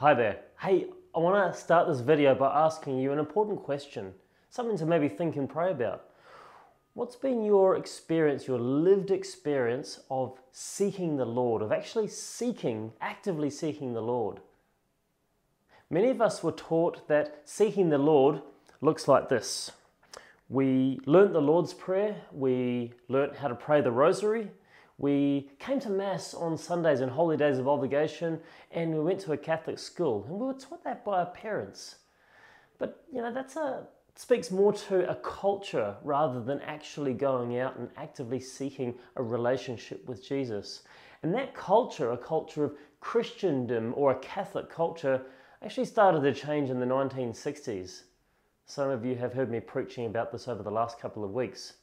Hi there. Hey, I want to start this video by asking you an important question, something to maybe think and pray about. What's been your experience, your lived experience of seeking the Lord, of actually seeking, actively seeking the Lord? Many of us were taught that seeking the Lord looks like this. We learnt the Lord's Prayer, we learnt how to pray the Rosary, we came to Mass on Sundays and holy days of obligation, and we went to a Catholic school, and we were taught that by our parents. But you know, that's a speaks more to a culture rather than actually going out and actively seeking a relationship with Jesus. And that culture, a culture of Christendom or a Catholic culture, actually started to change in the 1960s. Some of you have heard me preaching about this over the last couple of weeks.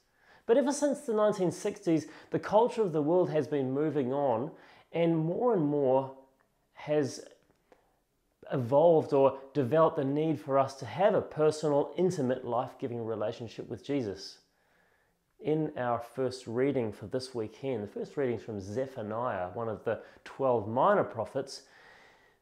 But ever since the 1960s, the culture of the world has been moving on and more and more has evolved or developed the need for us to have a personal, intimate, life giving relationship with Jesus. In our first reading for this weekend, the first reading is from Zephaniah, one of the 12 minor prophets,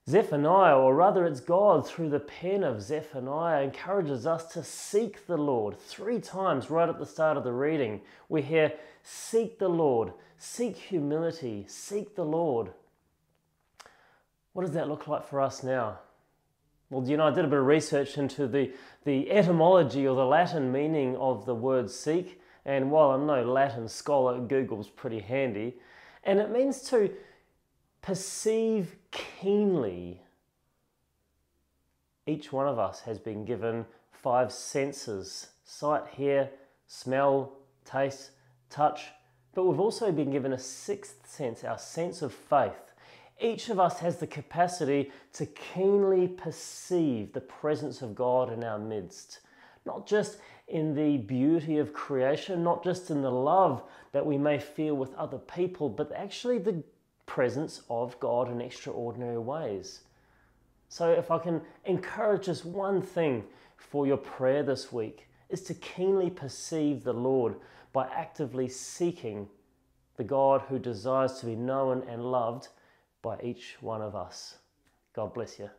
Zephaniah, or rather it's God through the pen of Zephaniah, encourages us to seek the Lord. Three times right at the start of the reading, we hear, Seek the Lord, seek humility, seek the Lord. What does that look like for us now? Well, you know, I did a bit of research into the, the etymology or the Latin meaning of the word seek, and while I'm no Latin scholar, Google's pretty handy. And it means to perceive keenly. Each one of us has been given five senses sight, hear, smell, taste, touch, but we've also been given a sixth sense, our sense of faith. Each of us has the capacity to keenly perceive the presence of God in our midst, not just in the beauty of creation, not just in the love that we may feel with other people, but actually the presence of God in extraordinary ways. So, if I can encourage just one thing for your prayer this week, is to keenly perceive the Lord by actively seeking the God who desires to be known and loved by each one of us. God bless you.